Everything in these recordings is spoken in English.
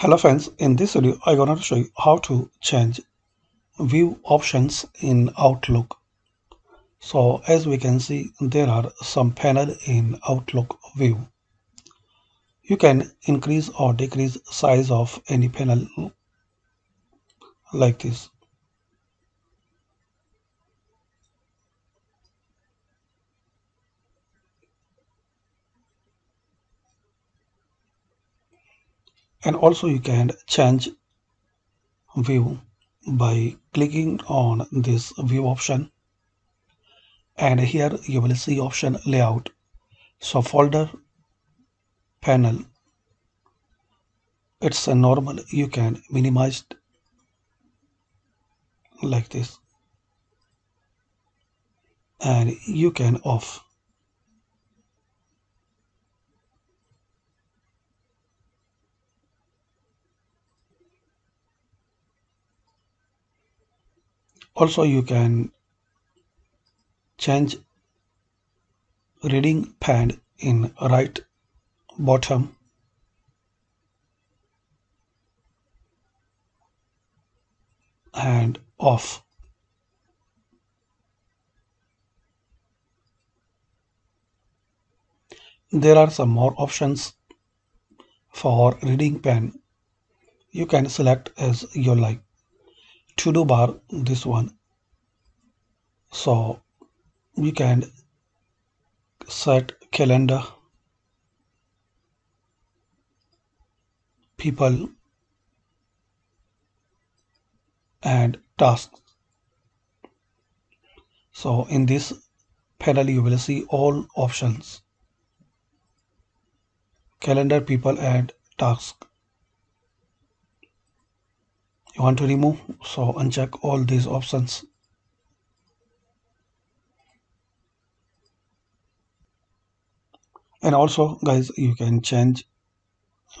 Hello friends, in this video I'm gonna show you how to change view options in Outlook. So as we can see there are some panel in Outlook view. You can increase or decrease size of any panel like this. And also you can change view by clicking on this view option. And here you will see option layout. So folder panel it's a normal you can minimize like this. And you can off also you can change reading pane in right bottom. And off. There are some more options for reading pane. You can select as you like to do bar this one. So we can set calendar. People. And tasks so in this panel you will see all options. Calendar people and task you want to remove so uncheck all these options. And also guys you can change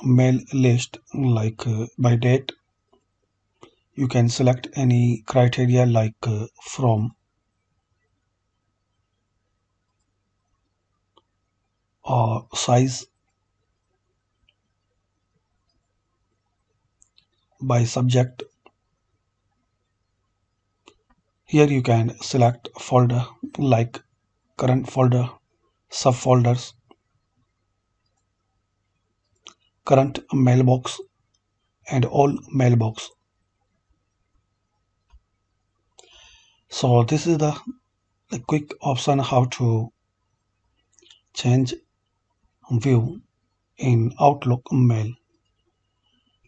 mail list like uh, by date. You can select any criteria like uh, from. Or size. By subject here you can select folder like current folder subfolders current mailbox and all mailbox. So this is the, the quick option how to change view in outlook mail.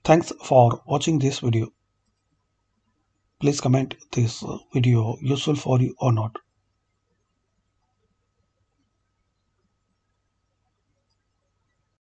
Thanks for watching this video please comment this video useful for you or not